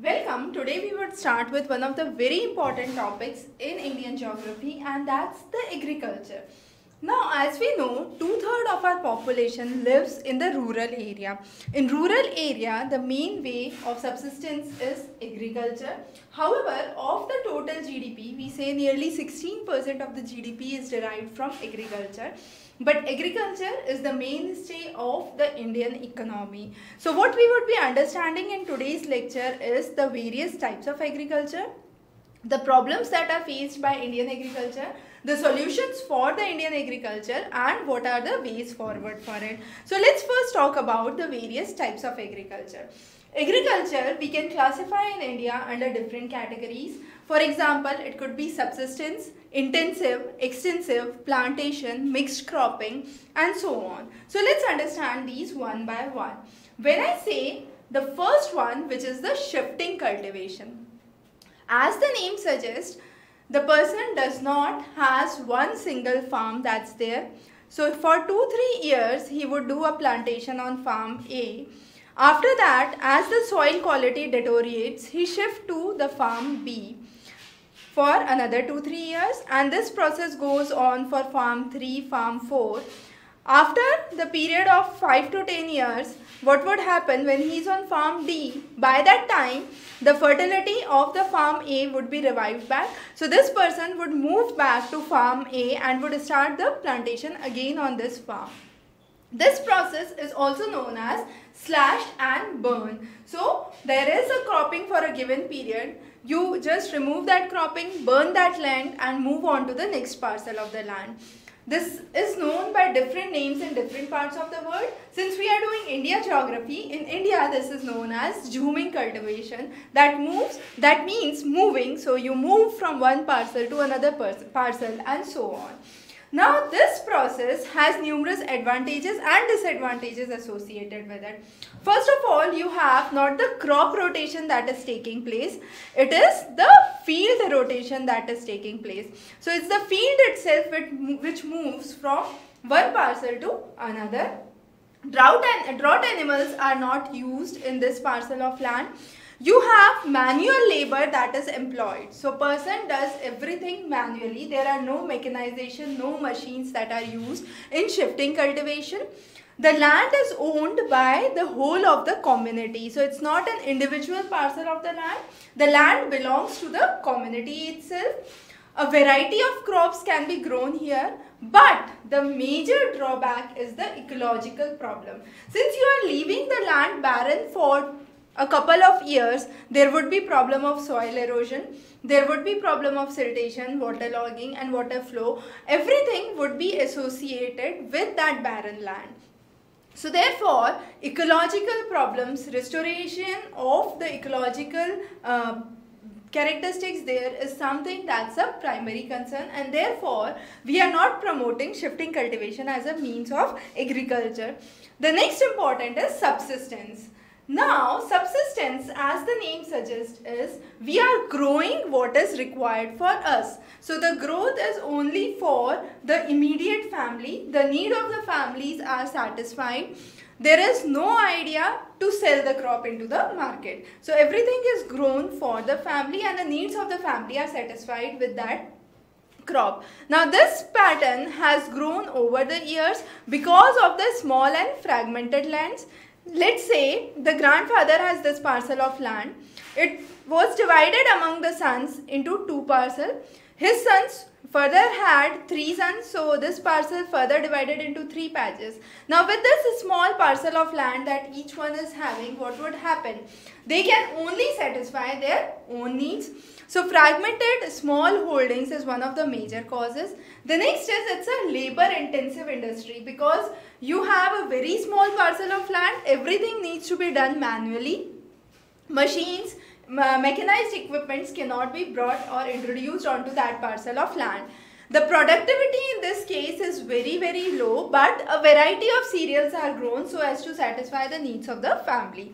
Welcome. Today we would start with one of the very important topics in Indian geography and that's the agriculture. Now as we know, two-thirds of our population lives in the rural area. In rural area, the main way of subsistence is agriculture. However, of the total GDP, we say nearly 16% of the GDP is derived from agriculture. But agriculture is the mainstay of the Indian economy. So what we would be understanding in today's lecture is the various types of agriculture, the problems that are faced by Indian agriculture, the solutions for the Indian agriculture and what are the ways forward for it. So let's first talk about the various types of agriculture. Agriculture we can classify in India under different categories. For example, it could be subsistence, intensive, extensive, plantation, mixed cropping and so on. So let's understand these one by one. When I say the first one which is the shifting cultivation. As the name suggests, the person does not has one single farm that's there. So for 2-3 years he would do a plantation on farm A. After that as the soil quality deteriorates he shifts to the farm B for another 2-3 years and this process goes on for farm 3, farm 4 after the period of 5 to 10 years, what would happen when he is on farm D? By that time, the fertility of the farm A would be revived back. So this person would move back to farm A and would start the plantation again on this farm. This process is also known as slash and burn. So there is a cropping for a given period. You just remove that cropping, burn that land and move on to the next parcel of the land. This is known by different names in different parts of the world. Since we are doing India geography, in India this is known as jhuming cultivation that moves, that means moving. So you move from one parcel to another parcel and so on. Now this process has numerous advantages and disadvantages associated with it. First of all, you have not the crop rotation that is taking place. It is the field rotation that is taking place. So it's the field itself which moves from one parcel to another. Drought and drought animals are not used in this parcel of land you have manual labor that is employed. So person does everything manually. There are no mechanization, no machines that are used in shifting cultivation. The land is owned by the whole of the community. So it's not an individual parcel of the land. The land belongs to the community itself. A variety of crops can be grown here. But the major drawback is the ecological problem. Since you are leaving the land barren for a couple of years there would be problem of soil erosion there would be problem of siltation waterlogging and water flow everything would be associated with that barren land so therefore ecological problems restoration of the ecological uh, characteristics there is something that's a primary concern and therefore we are not promoting shifting cultivation as a means of agriculture. The next important is subsistence. Now, subsistence, as the name suggests, is we are growing what is required for us. So, the growth is only for the immediate family. The need of the families are satisfied. There is no idea to sell the crop into the market. So, everything is grown for the family and the needs of the family are satisfied with that crop. Now this pattern has grown over the years because of the small and fragmented lands let's say the grandfather has this parcel of land. It was divided among the sons into two parcels. His sons further had three sons so this parcel further divided into three patches. Now with this small parcel of land that each one is having what would happen? They can only satisfy their own needs. So fragmented small holdings is one of the major causes. The next is it's a labor intensive industry because you have a very small parcel of land everything needs to be done manually. Machines mechanized equipments cannot be brought or introduced onto that parcel of land. The productivity in this case is very very low but a variety of cereals are grown so as to satisfy the needs of the family.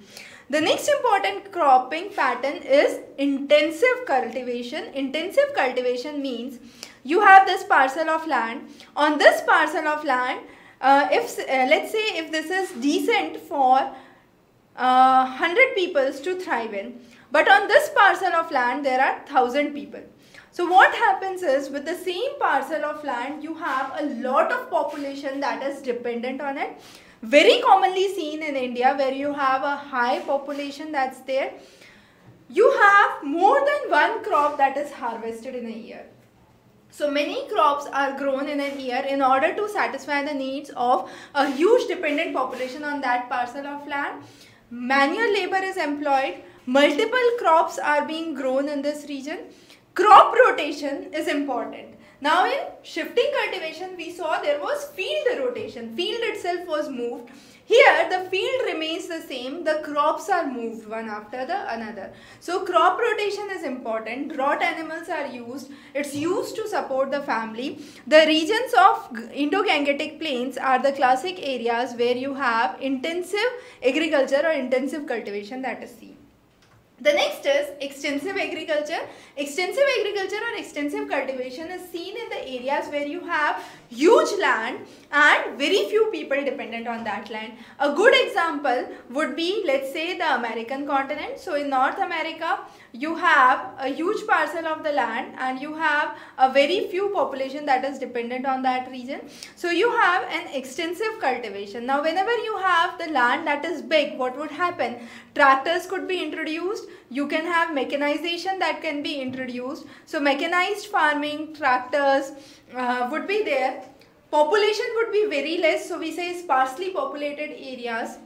The next important cropping pattern is intensive cultivation. Intensive cultivation means you have this parcel of land. On this parcel of land, uh, if uh, let's say if this is decent for uh, 100 peoples to thrive in, But on this parcel of land, there are 1000 people. So what happens is with the same parcel of land, you have a lot of population that is dependent on it. Very commonly seen in India where you have a high population that's there. You have more than one crop that is harvested in a year. So many crops are grown in a year in order to satisfy the needs of a huge dependent population on that parcel of land. Manual labor is employed. Multiple crops are being grown in this region crop rotation is important. Now in shifting cultivation we saw there was field rotation. Field itself was moved. Here the field remains the same. The crops are moved one after the another. So crop rotation is important. Draught animals are used. It's used to support the family. The regions of Indo-Gangetic plains are the classic areas where you have intensive agriculture or intensive cultivation that is seen. The next is extensive agriculture. Extensive agriculture or extensive cultivation is seen in the areas where you have huge land and very few people dependent on that land. A good example would be let's say the American continent. So in North America you have a huge parcel of the land and you have a very few population that is dependent on that region. So you have an extensive cultivation. Now whenever you have the land that is big what would happen? Tractors could be introduced. You can have mechanization that can be introduced. So mechanized farming, tractors uh, would be there. Population would be very less. So we say sparsely populated areas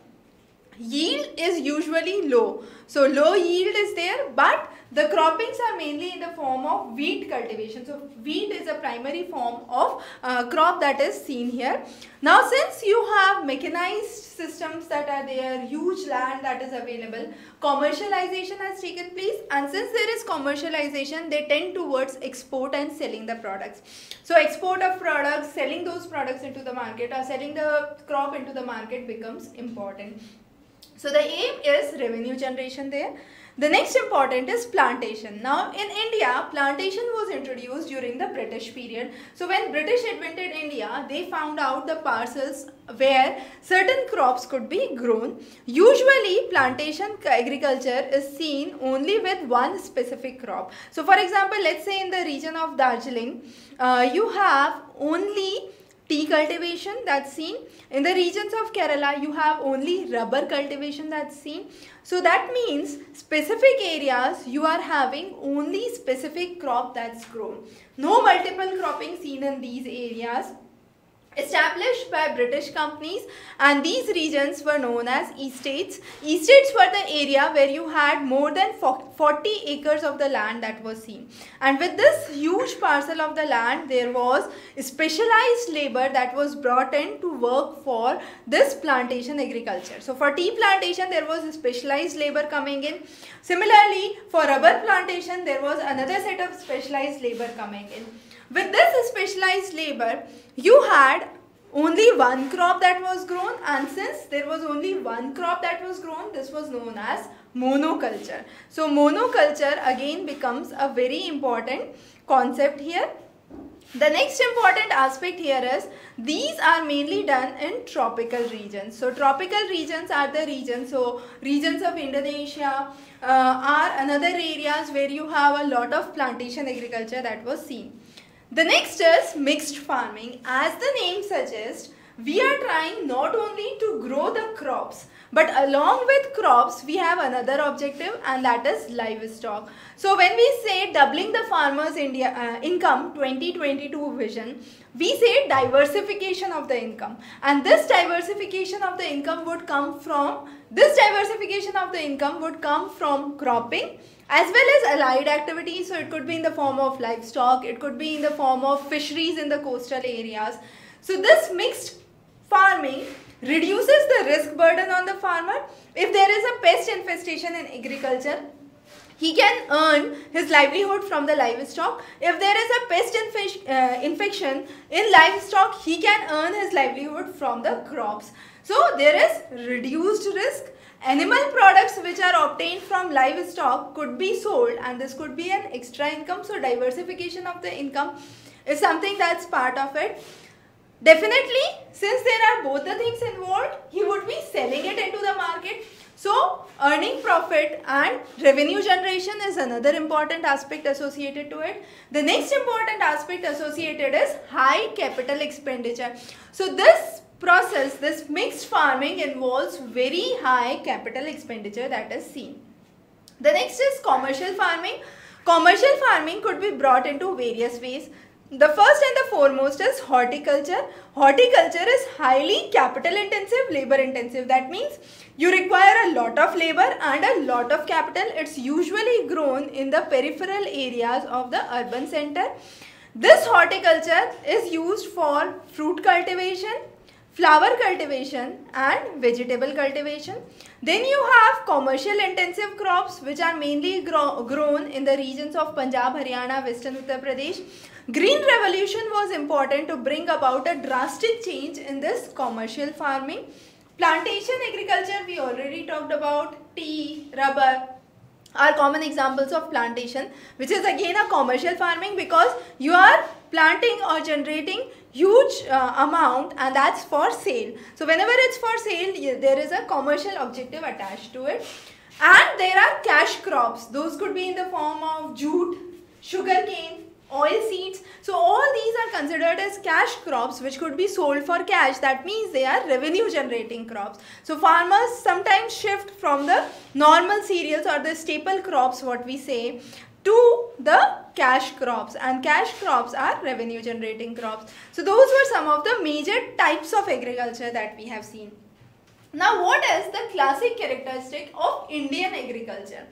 yield is usually low. So low yield is there but the croppings are mainly in the form of wheat cultivation. So wheat is a primary form of uh, crop that is seen here. Now since you have mechanized systems that are there, huge land that is available, commercialization has taken place and since there is commercialization they tend towards export and selling the products. So export of products, selling those products into the market or selling the crop into the market becomes important. So the aim is revenue generation there. The next important is plantation. Now in India, plantation was introduced during the British period. So when British invented India, they found out the parcels where certain crops could be grown. Usually plantation agriculture is seen only with one specific crop. So for example, let's say in the region of Darjeeling, uh, you have only tea cultivation that's seen. In the regions of Kerala, you have only rubber cultivation that's seen. So that means specific areas you are having only specific crop that's grown. No multiple cropping seen in these areas established by British companies and these regions were known as estates. Estates were the area where you had more than 40 acres of the land that was seen. And with this huge parcel of the land, there was specialized labor that was brought in to work for this plantation agriculture. So for tea plantation, there was specialized labor coming in. Similarly, for rubber plantation, there was another set of specialized labor coming in. With this specialized labor, you had only one crop that was grown and since there was only one crop that was grown, this was known as monoculture. So monoculture again becomes a very important concept here. The next important aspect here is these are mainly done in tropical regions. So tropical regions are the regions, so regions of Indonesia uh, are another areas where you have a lot of plantation agriculture that was seen. The next is mixed farming. As the name suggests, we are trying not only to grow the crops but along with crops we have another objective and that is livestock. So when we say doubling the farmers India uh, income 2022 vision we say diversification of the income and this diversification of the income would come from this diversification of the income would come from cropping as well as allied activities. So it could be in the form of livestock, it could be in the form of fisheries in the coastal areas. So this mixed farming reduces the risk burden on the farmer. If there is a pest infestation in agriculture, he can earn his livelihood from the livestock. If there is a pest uh, infection in livestock, he can earn his livelihood from the crops. So there is reduced risk Animal products which are obtained from livestock could be sold and this could be an extra income. So diversification of the income is something that's part of it. Definitely, since there are both the things involved, he would be selling it into the market. So earning profit and revenue generation is another important aspect associated to it. The next important aspect associated is high capital expenditure. So this process, this mixed farming involves very high capital expenditure that is seen. The next is commercial farming. Commercial farming could be brought into various ways. The first and the foremost is horticulture. Horticulture is highly capital intensive, labor intensive. That means you require a lot of labor and a lot of capital. It's usually grown in the peripheral areas of the urban center. This horticulture is used for fruit cultivation, flower cultivation and vegetable cultivation. Then you have commercial intensive crops which are mainly gro grown in the regions of Punjab, Haryana, Western Uttar Pradesh. Green revolution was important to bring about a drastic change in this commercial farming. Plantation agriculture we already talked about, tea, rubber are common examples of plantation which is again a commercial farming because you are planting or generating huge uh, amount and that's for sale. So whenever it's for sale there is a commercial objective attached to it and there are cash crops those could be in the form of jute, sugar cane oil seeds. So all these are considered as cash crops which could be sold for cash. That means they are revenue generating crops. So farmers sometimes shift from the normal cereals or the staple crops what we say to the cash crops and cash crops are revenue generating crops. So those were some of the major types of agriculture that we have seen. Now what is the classic characteristic of Indian agriculture?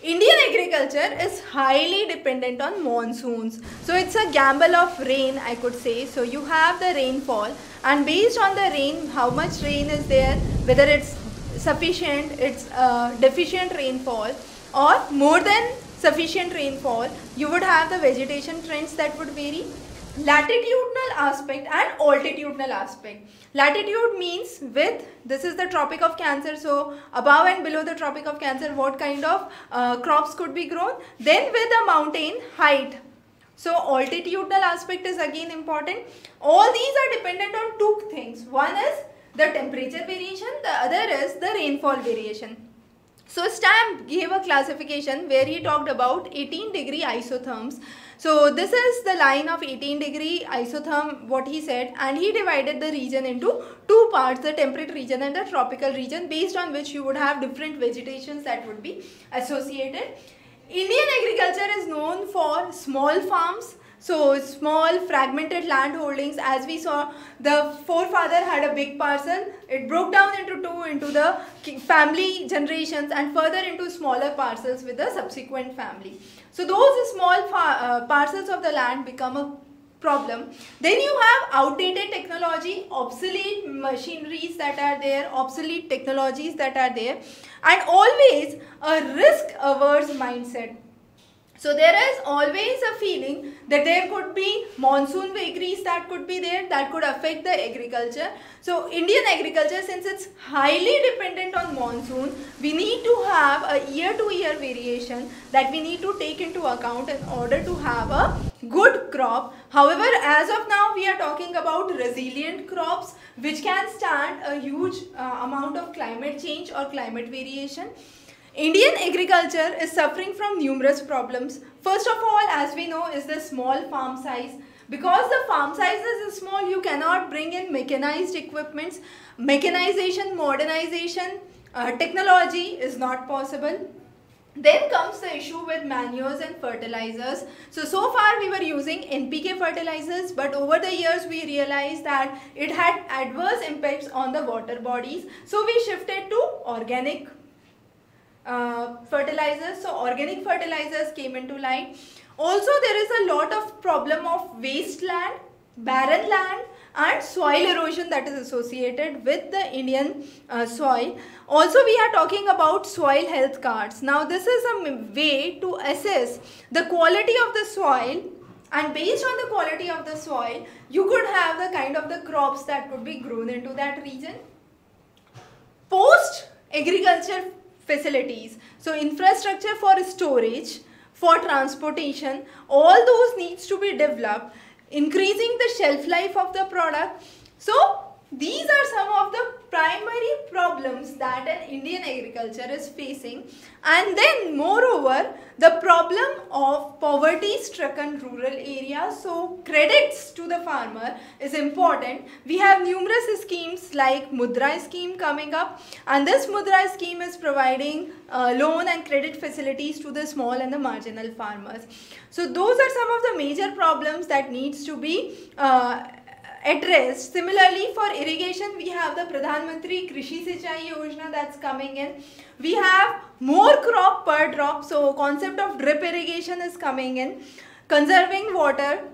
Indian agriculture is highly dependent on monsoons. So it's a gamble of rain I could say. So you have the rainfall and based on the rain how much rain is there whether it's sufficient, it's uh, deficient rainfall or more than sufficient rainfall you would have the vegetation trends that would vary latitudinal aspect and altitudinal aspect. Latitude means with, this is the Tropic of Cancer, so above and below the Tropic of Cancer, what kind of uh, crops could be grown. Then with the mountain height. So altitudinal aspect is again important. All these are dependent on two things. One is the temperature variation, the other is the rainfall variation. So Stamp gave a classification where he talked about 18 degree isotherms so this is the line of 18 degree isotherm what he said and he divided the region into two parts the temperate region and the tropical region based on which you would have different vegetations that would be associated. Indian agriculture is known for small farms so small fragmented land holdings as we saw the forefather had a big parcel. It broke down into two into the family generations and further into smaller parcels with the subsequent family. So those small uh, parcels of the land become a problem. Then you have outdated technology, obsolete machineries that are there, obsolete technologies that are there and always a risk averse mindset. So there is always a feeling that there could be monsoon vagaries that could be there that could affect the agriculture. So Indian agriculture since it's highly dependent on monsoon, we need to have a year to year variation that we need to take into account in order to have a good crop. However, as of now we are talking about resilient crops which can stand a huge uh, amount of climate change or climate variation. Indian agriculture is suffering from numerous problems. First of all, as we know, is the small farm size. Because the farm size is small, you cannot bring in mechanized equipments. Mechanization, modernization, uh, technology is not possible. Then comes the issue with manures and fertilizers. So, so far we were using NPK fertilizers but over the years we realized that it had adverse impacts on the water bodies. So, we shifted to organic uh, fertilizers. So organic fertilizers came into light. Also there is a lot of problem of wasteland, barren land and soil erosion that is associated with the Indian uh, soil. Also we are talking about soil health cards. Now this is a way to assess the quality of the soil and based on the quality of the soil you could have the kind of the crops that could be grown into that region. Post agriculture facilities. So infrastructure for storage, for transportation, all those needs to be developed, increasing the shelf life of the product. So these are some of the primary problems that an Indian agriculture is facing. And then moreover the problem of poverty stricken rural areas. So credits to the farmer is important. We have numerous schemes like mudra scheme coming up. And this mudra scheme is providing uh, loan and credit facilities to the small and the marginal farmers. So those are some of the major problems that needs to be uh, addressed. Similarly, for irrigation, we have the Pradhan Mantri Krishi Sinchai Yojana that's coming in. We have more crop per drop. So, concept of drip irrigation is coming in. Conserving water,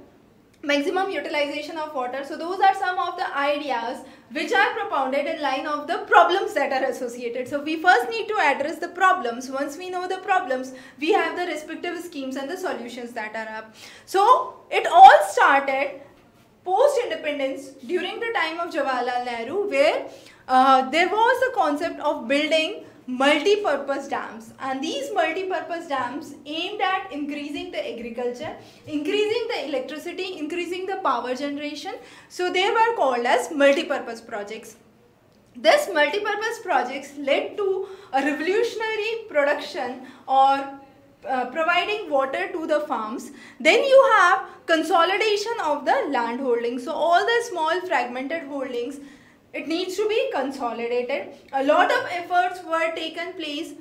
maximum utilization of water. So, those are some of the ideas which are propounded in line of the problems that are associated. So, we first need to address the problems. Once we know the problems, we have the respective schemes and the solutions that are up. So, it all started post-independence during the time of Jawaharlal Nehru where uh, there was a concept of building multi-purpose dams and these multi-purpose dams aimed at increasing the agriculture, increasing the electricity, increasing the power generation. So they were called as multi-purpose projects. This multi-purpose projects led to a revolutionary production or uh, providing water to the farms. Then you have consolidation of the land holdings. So all the small fragmented holdings, it needs to be consolidated. A lot of efforts were taken place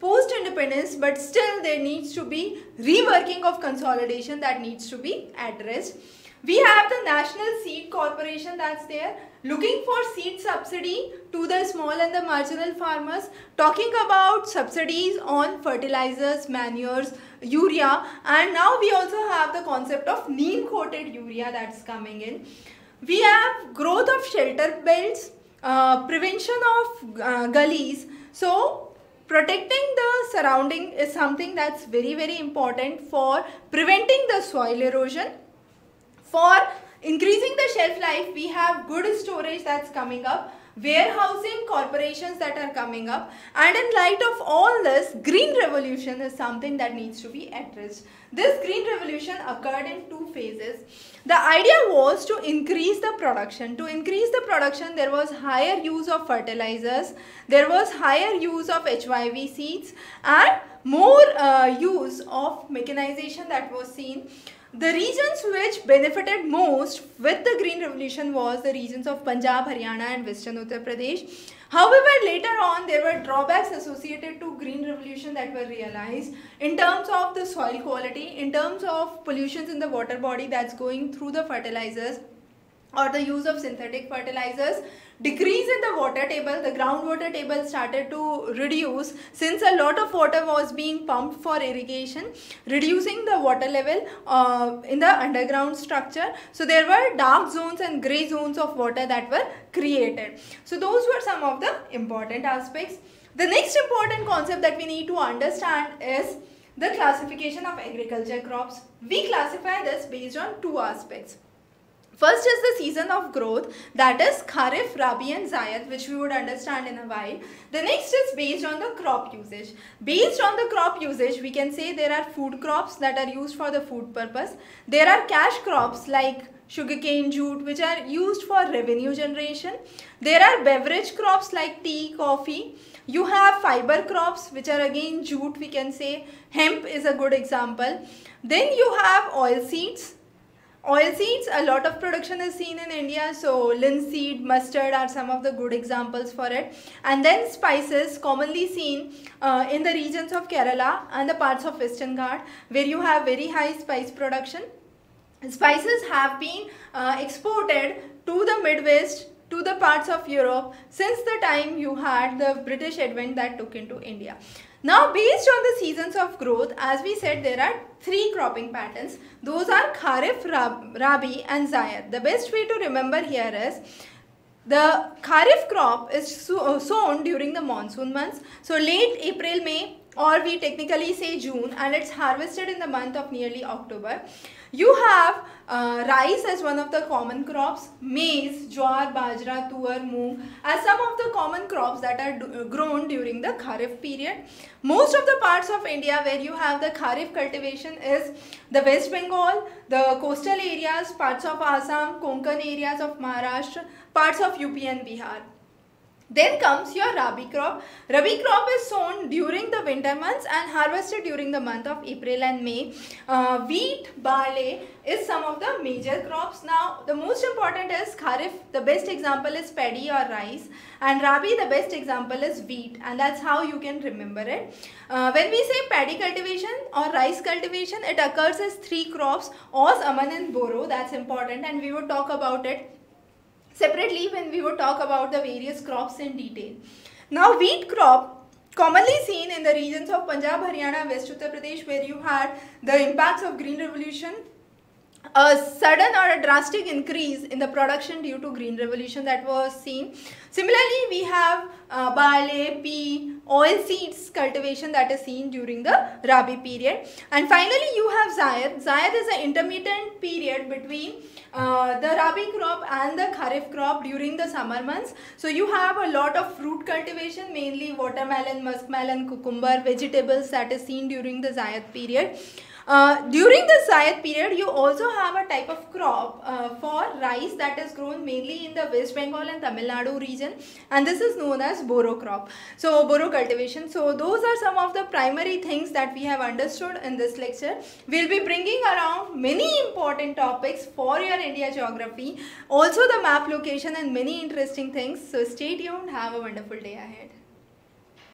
post independence but still there needs to be reworking of consolidation that needs to be addressed. We have the National Seed Corporation that's there looking for seed subsidy to the small and the marginal farmers, talking about subsidies on fertilizers, manures, urea and now we also have the concept of neem coated urea that's coming in. We have growth of shelter belts, uh, prevention of uh, gullies. So protecting the surrounding is something that's very very important for preventing the soil erosion for increasing the shelf life, we have good storage that's coming up, warehousing corporations that are coming up and in light of all this, green revolution is something that needs to be addressed. This green revolution occurred in two phases. The idea was to increase the production. To increase the production, there was higher use of fertilizers, there was higher use of HYV seeds and more uh, use of mechanization that was seen. The regions which benefited most with the Green Revolution was the regions of Punjab, Haryana and Western Uttar Pradesh. However, later on there were drawbacks associated to Green Revolution that were realized in terms of the soil quality, in terms of pollutions in the water body that's going through the fertilizers or the use of synthetic fertilizers decrease in the water table the groundwater table started to reduce since a lot of water was being pumped for irrigation reducing the water level uh, in the underground structure. So there were dark zones and gray zones of water that were created. So those were some of the important aspects. The next important concept that we need to understand is the classification of agriculture crops. We classify this based on two aspects First is the season of growth that is Kharif, Rabi and Zaid which we would understand in a while. The next is based on the crop usage. Based on the crop usage we can say there are food crops that are used for the food purpose. There are cash crops like sugarcane, jute which are used for revenue generation. There are beverage crops like tea, coffee. You have fiber crops which are again jute we can say. Hemp is a good example. Then you have oil seeds Oil seeds, a lot of production is seen in India. So linseed, mustard are some of the good examples for it. And then spices commonly seen uh, in the regions of Kerala and the parts of Western Ghat where you have very high spice production. Spices have been uh, exported to the Midwest to the parts of Europe since the time you had the British advent that took into India. Now based on the seasons of growth, as we said there are three cropping patterns. Those are Kharif, Rabi and Zaid. The best way to remember here is the Kharif crop is uh, sown during the monsoon months. So late April, May or we technically say June and it's harvested in the month of nearly October. You have uh, rice as one of the common crops, maize, jowar, bajra, tuar, moong as some of the common crops that are uh, grown during the Kharif period. Most of the parts of India where you have the Kharif cultivation is the West Bengal, the coastal areas, parts of Assam, Konkan areas of Maharashtra, parts of UP and Bihar. Then comes your Rabi crop. Rabi crop is sown during the winter months and harvested during the month of April and May. Uh, wheat, barley is some of the major crops. Now the most important is Kharif. The best example is paddy or rice and Rabi the best example is wheat and that's how you can remember it. Uh, when we say paddy cultivation or rice cultivation it occurs as three crops Aus, Aman and Boro. That's important and we will talk about it separately when we would talk about the various crops in detail. Now wheat crop commonly seen in the regions of Punjab, Haryana, West Uttar Pradesh where you had the impacts of green revolution a sudden or a drastic increase in the production due to green revolution that was seen. Similarly, we have uh, barley, pea, oil seeds cultivation that is seen during the Rabi period. And finally, you have Zaid. Zaid is an intermittent period between uh, the Rabi crop and the Kharif crop during the summer months. So you have a lot of fruit cultivation, mainly watermelon, muskmelon, cucumber, vegetables that is seen during the Zaid period. Uh, during the Zaid period, you also have a type of crop uh, for rice that is grown mainly in the West Bengal and Tamil Nadu region and this is known as Boro crop. So, Boro cultivation. So, those are some of the primary things that we have understood in this lecture. We will be bringing around many important topics for your India geography, also the map location and many interesting things. So, stay tuned. Have a wonderful day ahead.